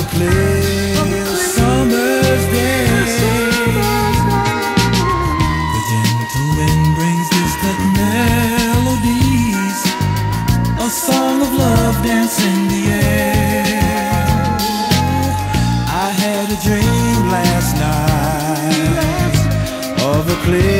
A clear summer's day. The gentle wind brings distant melodies, a song of love dance in the air. I had a dream last night of a clear